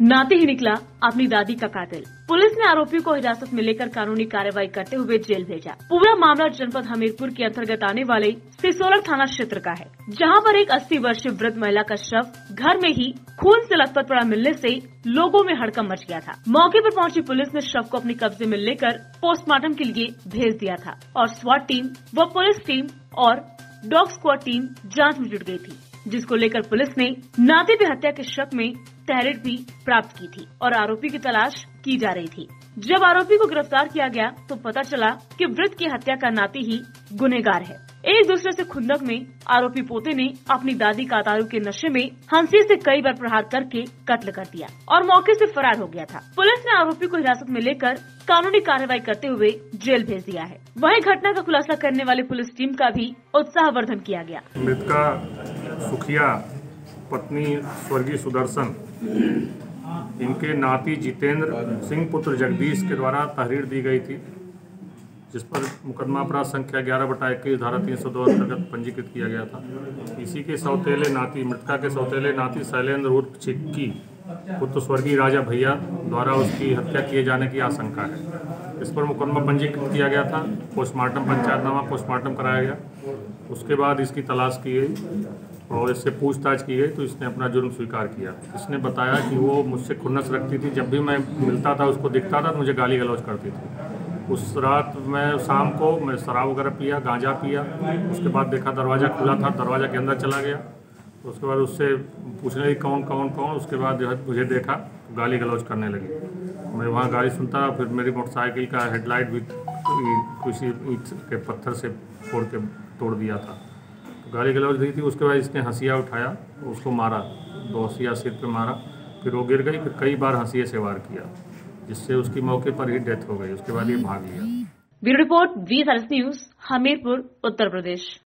नाते ही निकला अपनी दादी का कातिल। पुलिस ने आरोपी को हिरासत में लेकर कानूनी कार्रवाई करते हुए जेल भेजा। पूरा मामला जनपद हमीरपुर के अंतर्गत आने वाले सिसोलर थाना क्षेत्र का है, जहाँ पर एक 80 वर्षीय वृद्ध महिला का शव घर में ही खून से लथपथ पड़ा मिलने से लोगों में हड़कम मच गया था। मौके पर पहुँची पुलिस ने शव को अपने कब्जे में लेकर पोस्टमार्टम के लिए भेज दिया था और स्वाट टीम व पुलिस टीम और डॉग स्क्वाड टीम जाँच में जुट गई थी, जिसको लेकर पुलिस ने नाते पे हत्या के शक में तहरीर भी प्राप्त की थी और आरोपी की तलाश की जा रही थी। जब आरोपी को गिरफ़्तार किया गया तो पता चला कि वृद्ध की हत्या का नाती ही गुनेगार है। एक दूसरे से खुंदक में आरोपी पोते ने अपनी दादी कातारू के नशे में हँसी से कई बार प्रहार करके कत्ल कर दिया और मौके से फरार हो गया था। पुलिस ने आरोपी को हिरासत में लेकर कानूनी कार्रवाई करते हुए जेल भेज दिया है। वहीं घटना का खुलासा करने वाली पुलिस टीम का भी उत्साहवर्धन किया गया। मृतका सुखिया पत्नी स्वर्गीय सुदर्शन। इनके नाती जितेंद्र सिंह पुत्र जगदीश के द्वारा तहरीर दी गई थी, जिस पर मुकदमा अपराध संख्या ग्यारह बटा इक्कीस धारा तीन सौ दो अंतर्गत पंजीकृत किया गया था। इसी के सौतेले नाती, मृतका के सौतेले नाती शैलेंद्र उर्फ़ चिक्की, पुत्र स्वर्गीय राजा भैया द्वारा उसकी हत्या किए जाने की आशंका है। इस पर मुकदमा पंजीकृत किया गया था, पोस्टमार्टम पंचायतनामा पोस्टमार्टम कराया गया। उसके बाद इसकी तलाश की गई। और इससे पूछताछ की गई तो इसने अपना जुर्म स्वीकार किया। इसने बताया कि वो मुझसे खुन्नस रखती थी। जब भी मैं मिलता था, उसको दिखता था तो मुझे गाली गलौज करती थी। उस रात मैं, शाम को मैं शराब वगैरह पिया, गांजा पिया। उसके बाद देखा दरवाज़ा खुला था, दरवाज़ा के अंदर चला गया। उसके बाद उससे पूछने लगी, कौन कौन कौन? उसके बाद जो है, मुझे देखा तो गाली गलौज करने लगी। मैं वहाँ गाली सुनता फिर मेरी मोटरसाइकिल का हेडलाइट भी किसी ईंट के पत्थर से फोड़ के तोड़ दिया था। गाली गलौज दी थी, उसके बाद इसने हंसिया उठाया, उसको मारा, दो हंसिया सिर पर मारा, फिर वो गिर गई, फिर कई बार हंसिए से वार किया, जिससे उसकी मौके पर ही डेथ हो गई, उसके बाद ये भाग लिया। Bureau report, V news, Hamirpur, Uttar Pradesh.